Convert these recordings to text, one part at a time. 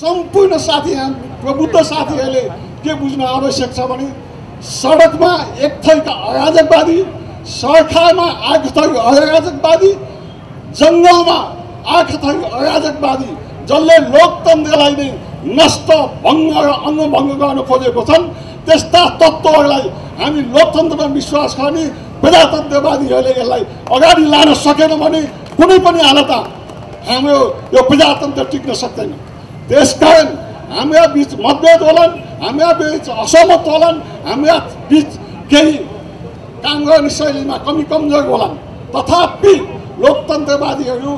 सम्पूर्ण साथी यहाँ प्रबुद्ध साथीहरूले के बुझ्नु आवश्यक छ भने सडकमा एक थरीका अराजकवादी सरकारमा आएको थरी अराजकवादी जङ्गलमा आएको थरी अराजकवादी जसले लोकतन्त्रलाई नै नष्ट भङ्ग र अङ्गभङ्ग गर्न खोजेको छन् त्यस्ता तत्त्वहरूलाई हामी लोकतन्त्रमा विश्वास गर्ने प्रजातन्त्रवादीहरूले यसलाई अगाडि लान सकेन भने कुनै पनि हालत हाम्रो यो प्रजातन्त्र टिक्न सक्दैन। त्यसकारण हाम्रा बिच मतभेद होलान् हाम्रा बिच असहमत होलान् हाम्रा बिच केही काम गर्ने शैलीमा कमी कमजोर होलान्। तथापि लोकतन्त्रवादीहरू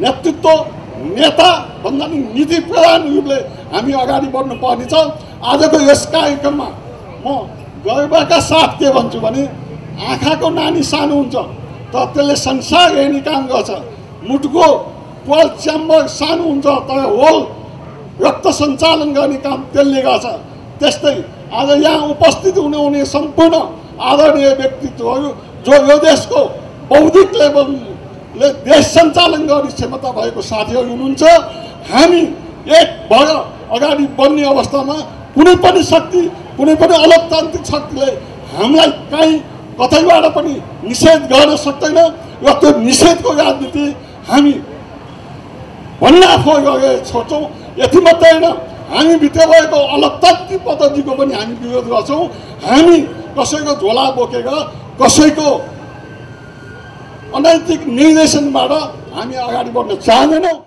नेतृत्व नेता भन्दा पनि नीति प्रधान रूपले हामी अगाडि बढ्नु पर्नेछ आजको यस कार्यक्रममा म गर्वका साथ के भन्छु भने आँखाको नानी सानो हुन्छ तर त्यसले संसार हेर्ने काम गर्छ। मुटुको ट्वेल्भ च्याम्बर सानो हुन्छ तर होल रक्त सञ्चालन गर्ने काम त्यसले गर्छ। त्यस्तै आज यहाँ उपस्थित हुनुहुने सम्पूर्ण आदरणीय व्यक्तित्वहरू जो यो देशको बौद्धिक लेभलले देश सञ्चालन गर्ने क्षमता भएको साथीहरू हुनुहुन्छ हामी एक भएर अगाडि बढ्ने अवस्थामा कुनै पनि शक्ति कुनै पनि अलोकतान्त्रिक शक्तिले हामीलाई काहीँ कतैबाट पनि निषेध गर्न सक्दैन र त्यो निषेधको राजनीति हामी भन्न आफू गरेर छोड्छौँ। यति मात्रै होइन हामी भित्र भएको अलगतान्त्रिक पद्धतिको पनि हामी विरोध गर्छौँ। हामी कसैको झोला बोकेर कसैको अनैतिक निर्देशनबाट हामी अगाडि बढ्न चाहँदैनौँ।